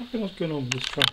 I the hell's going on with this truck?